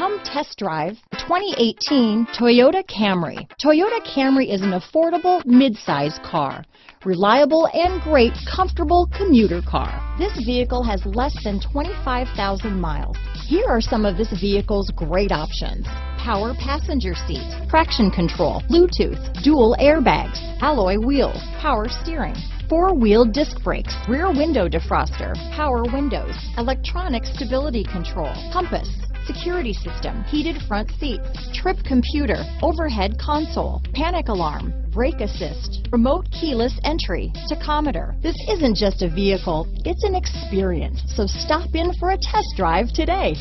Come test drive 2018 Toyota Camry. Toyota Camry is an affordable mid-size car. Reliable and great comfortable commuter car. This vehicle has less than 25,000 miles. Here are some of this vehicle's great options. Power passenger seat, traction control, Bluetooth, dual airbags, alloy wheels, power steering, four-wheel disc brakes, rear window defroster, power windows, electronic stability control, compass, security system, heated front seats, trip computer, overhead console, panic alarm, brake assist, remote keyless entry, tachometer. This isn't just a vehicle, it's an experience. So stop in for a test drive today.